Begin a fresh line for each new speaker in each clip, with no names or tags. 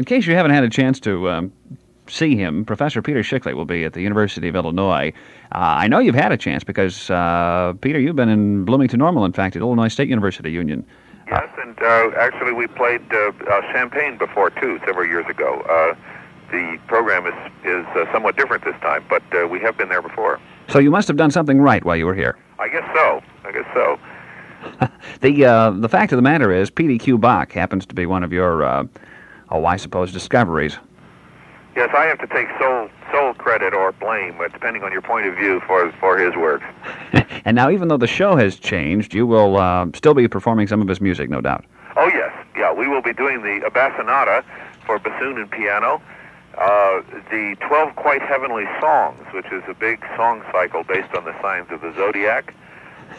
In case you haven't had a chance to um, see him, Professor Peter Schickele will be at the University of Illinois. Uh, I know you've had a chance because, uh, Peter, you've been in Bloomington Normal, in fact, at Illinois State University Union.
Yes, and uh, actually we played uh, uh, Champaign before too, several years ago. Uh, the program is is uh, somewhat different this time, but uh, we have been there before.
So you must have done something right while you were here.
I guess so. I guess so.
The uh, the fact of the matter is, P.D.Q. Bach happens to be one of your, uh, oh, I suppose, discoveries.
Yes, I have to take sole sole credit or blame, depending on your point of view, for for his work.
and now, even though the show has changed, you will uh, still be performing some of his music, no doubt.
Oh yes, yeah, we will be doing the a Bassoonata for bassoon and piano. Uh, the 12 Quite Heavenly Songs, which is a big song cycle based on the signs of the zodiac.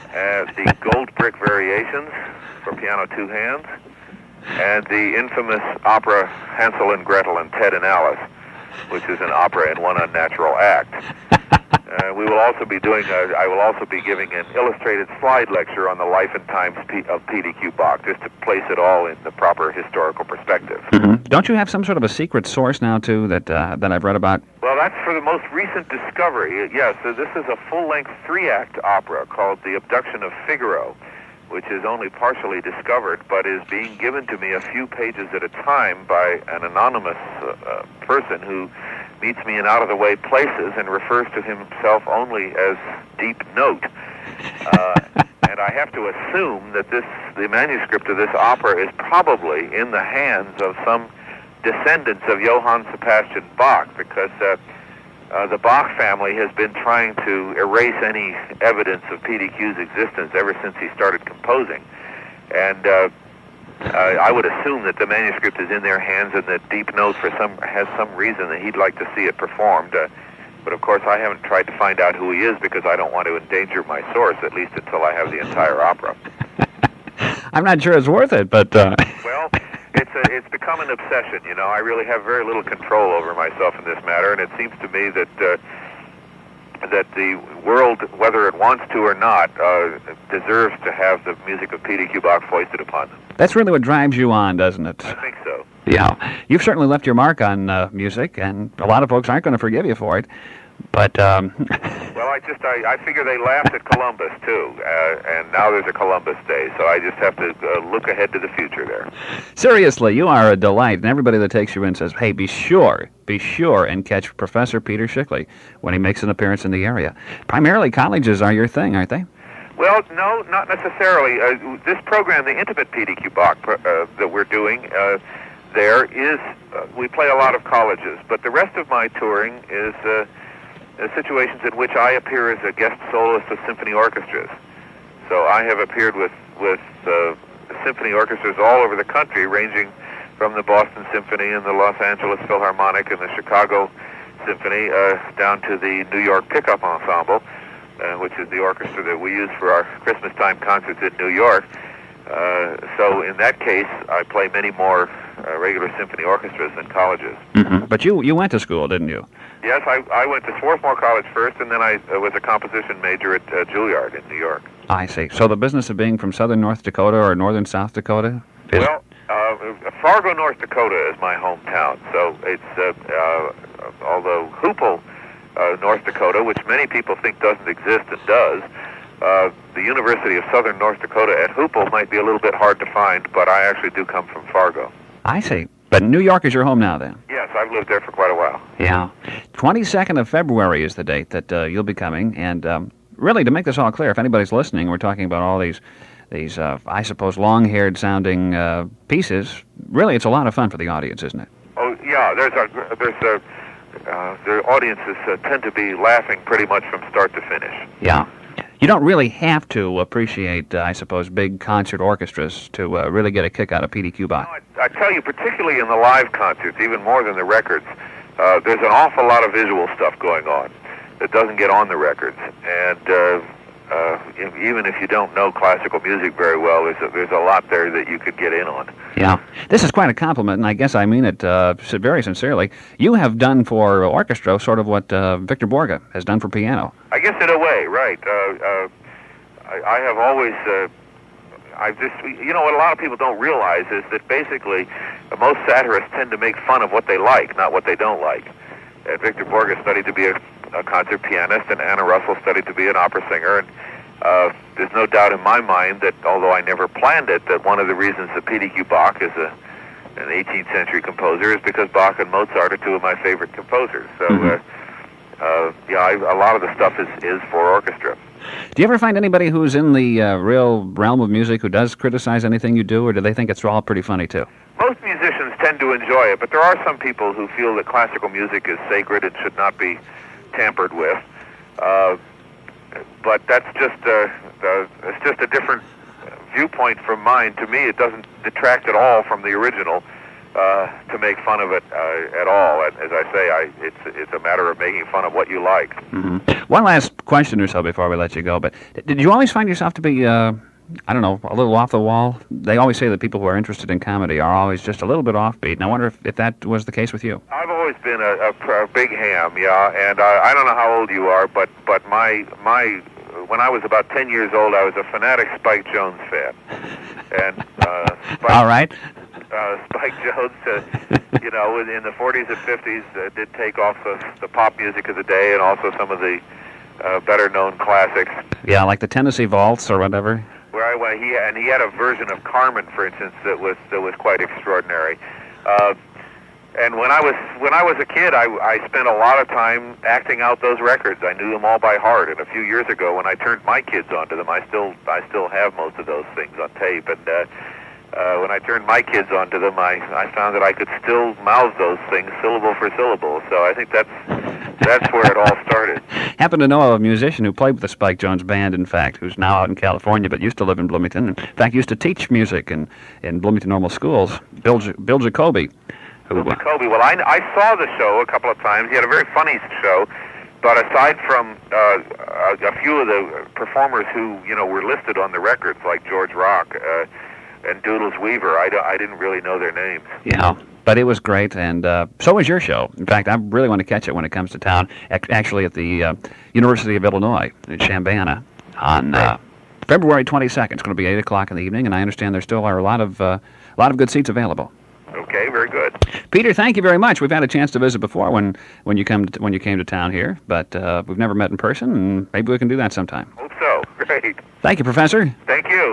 Uh, the Gold Brick Variations for piano two hands. And the infamous opera Hansel and Gretel and Ted and Alice, which is an opera in one unnatural act. Uh, we will also be doing. A, I will also be giving an illustrated slide lecture on the life and times P- of P.D.Q. Bach, just to place it all in the proper historical perspective.
Don't you have some sort of a secret source now, too, that uh, that I've read about?
Well, that's for the most recent discovery. Yes, so this is a full-length three-act opera called The Abduction of Figaro, which is only partially discovered, but is being given to me a few pages at a time by an anonymous uh, uh, person who meets me in out-of-the-way places and refers to himself only as Deep Note. Uh, and I have to assume that this, the manuscript of this opera is probably in the hands of some descendants of Johann Sebastian Bach, because uh, uh, the Bach family has been trying to erase any evidence of PDQ's existence ever since he started composing. And uh, uh, I would assume that the manuscript is in their hands and that Deep Note for some has some reason that he'd like to see it performed. Uh, but of course, I haven't tried to find out who he is because I don't want to endanger my source, at least until I have the entire opera.
I'm not sure it's worth it, but uh,
it's a, it's become an obsession. You know, I really have very little control over myself in this matter, and it seems to me that uh, that the world, whether it wants to or not, uh, deserves to have the music of P.D.Q. Bach foisted upon them.
that's really what drives you on, doesn't it?
I think so.
Yeah, you've certainly left your mark on uh, music, and a lot of folks aren't going to forgive you for it. But um,
Well, I just I, I figure they laughed at Columbus too, uh, and now there's a Columbus Day, so I just have to uh, look ahead to the future there.
seriously, you are a delight, and everybody that takes you in says, "Hey, be sure, be sure, and catch Professor Peter Schickele when he makes an appearance in the area." Primarily, colleges are your thing, aren't they?
Well, no, not necessarily. Uh, this program, the Intimate PDQ Bach uh, that we're doing, uh, there is uh, we play a lot of colleges, but the rest of my touring is uh, situations in which I appear as a guest soloist of symphony orchestras. So I have appeared with with uh, symphony orchestras all over the country, ranging from the Boston Symphony and the Los Angeles Philharmonic and the Chicago Symphony uh, down to the New York Pickup Ensemble, uh, which is the orchestra that we use for our Christmas time concerts in New York. Uh, so in that case, I play many more uh, regular symphony orchestras than colleges.
Mm-hmm. But you you went to school, didn't you?
Yes, I, I went to Swarthmore College first, and then I uh, was a composition major at uh, Juilliard in New York.
I see. So the business of being from southern North Dakota or northern South Dakota is
Well, uh, Fargo, North Dakota is my hometown. So it's, uh, uh, although Hoople, uh, North Dakota, which many people think doesn't exist and does, uh, the University of Southern North Dakota at Hoople might be a little bit hard to find, but I actually do come from Fargo.
I see. But New York is your home now, then.
Yes, I've lived there for quite a while.
Yeah. 22nd of February is the date that uh, you'll be coming. And um, really, to make this all clear, if anybody's listening, we're talking about all these, these uh, I suppose, long haired sounding uh, pieces. Really, it's a lot of fun for the audience, isn't it?
Oh yeah, there's a there's a uh, the audiences uh, tend to be laughing pretty much from start to finish.
Yeah. You don't really have to appreciate, uh, I suppose, big concert orchestras to uh, really get a kick out of PDQ Bach.
I, I tell you, particularly in the live concerts, even more than the records, uh, there's an awful lot of visual stuff going on that doesn't get on the records. And uh, even if you don't know classical music very well, there's a, there's a lot there that you could get in on.
Yeah. This is quite a compliment, and I guess I mean it uh, very sincerely. You have done for orchestra sort of what uh, Victor Borge has done for piano.
I guess in a way, right? Uh, uh, I, I have always, uh, I've just, you know, what a lot of people don't realize is that basically uh, most satirists tend to make fun of what they like, not what they don't like. Uh, Victor Borge studied to be a, a concert pianist, and Anna Russell studied to be an opera singer. And uh, there's no doubt in my mind that, although I never planned it, that one of the reasons that P.D.Q. Bach is a an 18th century composer is because Bach and Mozart are two of my favorite composers. So,
Mhm.
uh, uh, yeah, I, a lot of the stuff is, is for orchestra.
Do you ever find anybody who's in the uh, real realm of music who does criticize anything you do, or do they think it's all pretty funny too?
Most musicians tend to enjoy it, but there are some people who feel that classical music is sacred and should not be tampered with. That's just uh, uh, it's just a different viewpoint from mine. To me, it doesn't detract at all from the original. Uh, to make fun of it uh, at all, and as I say, I, it's it's a matter of making fun of what you like.
hmm One last question or so before we let you go. But did you always find yourself to be, uh, I don't know, a little off the wall? They always say that people who are interested in comedy are always just a little bit offbeat, and I wonder if, if that was the case with you.
I've always been a, a, a big ham, yeah, and I, I don't know how old you are, but but my my when I was about ten years old, I was a fanatic Spike Jones fan, and uh, Spike,
All right.
uh, Spike Jones, uh, you know, in, the 40s and 50s, uh, did take off the, the pop music of the day and also some of the uh, better-known classics.
Yeah, like the Tennessee Waltz or whatever.
Where I went, he and he had a version of Carmen, for instance, that was that was quite extraordinary. Uh, and when I was when I was a kid, I, I spent a lot of time acting out those records. I knew them all by heart. And a few years ago, when I turned my kids onto them, I still I still have most of those things on tape. And uh, uh, when I turned my kids onto them, I I found that I could still mouth those things syllable for syllable. So I think that's that's where it all started.
Happen to know a musician who played with the Spike Jones band, in fact, who's now out in California but used to live in Bloomington. In fact, used to teach music in, in Bloomington Normal Schools. Bill, Bill Jacoby.
Bill Jacoby. Well, I, I saw the show a couple of times. He had a very funny show, but aside from uh, a, a few of the performers who you know were listed on the records, like George Rock uh, and Doodles Weaver, I, I didn't really know their names.
Yeah, but it was great, and uh, so was your show. In fact, I really want to catch it when it comes to town. Actually, at the uh, University of Illinois in Chambana on uh, February 22nd. It's going to be eight o'clock in the evening, and I understand there still are a lot of uh, a lot of good seats available.
Okay, very good.
Peter, thank you very much. We've had a chance to visit before when when you come to, when you came to town here, but uh, we've never met in person, and maybe we can do that sometime.
Hope so. Great.
Thank you, Professor.
Thank you.